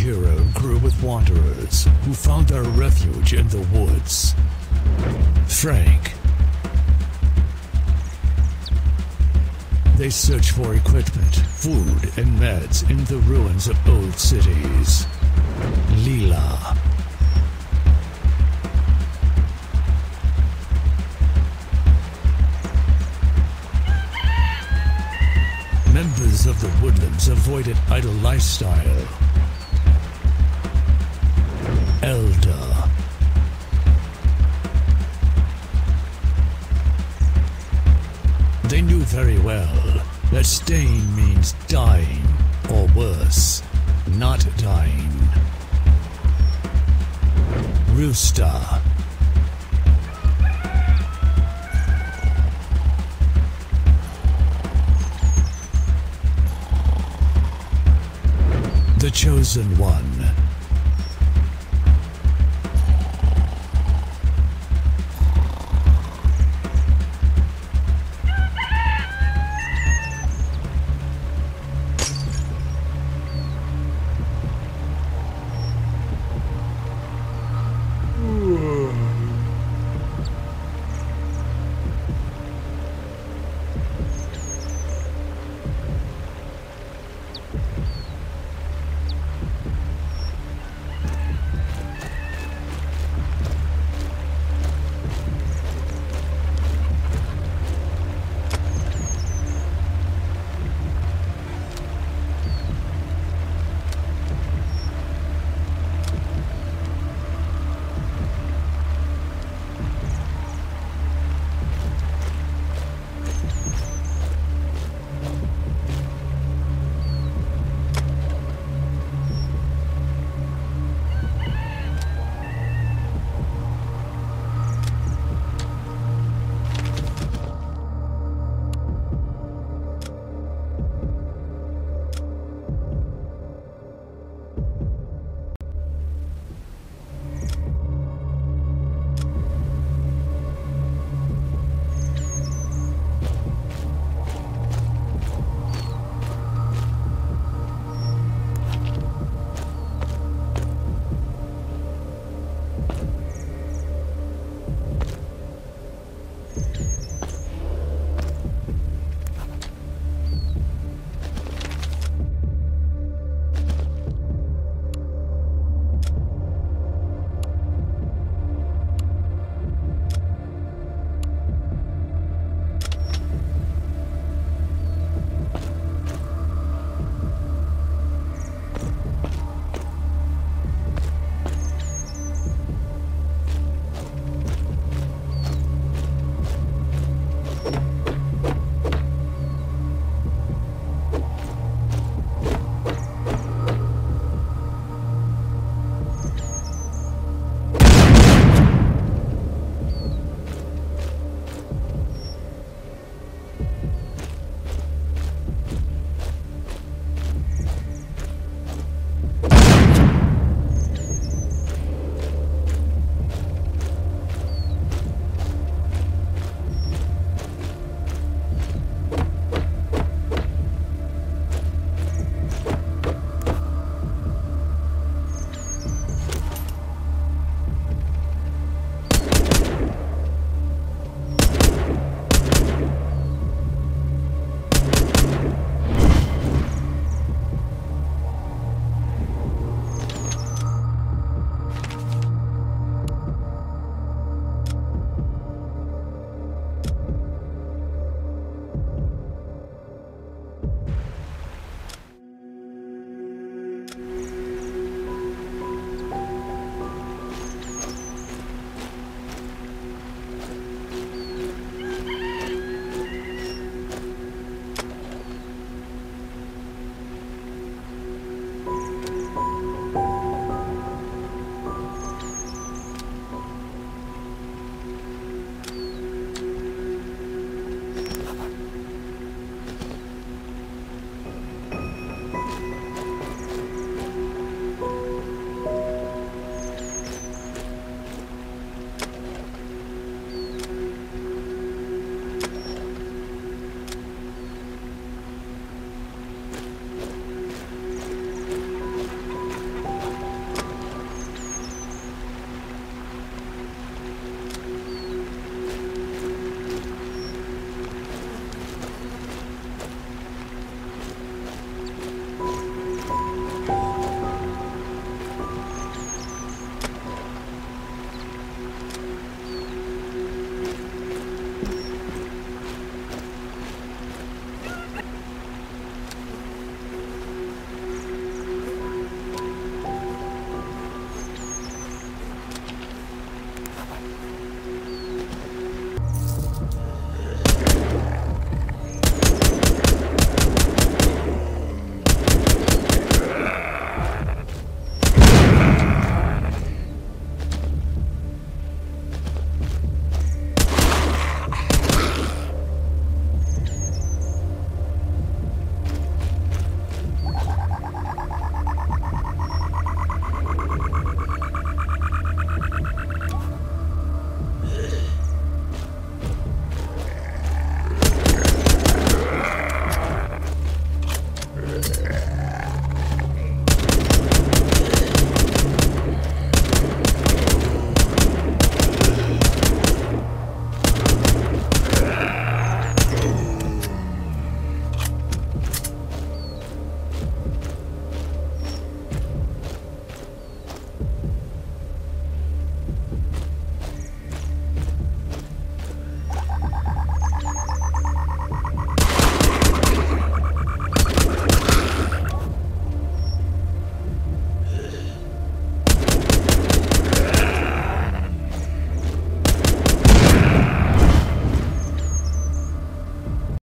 hero grew with wanderers who found their refuge in the woods. Frank. They search for equipment, food, and meds in the ruins of old cities. Leela. Members of the Woodlands avoided idle lifestyle. That staying means dying, or worse, not dying. Rooster. The Chosen One.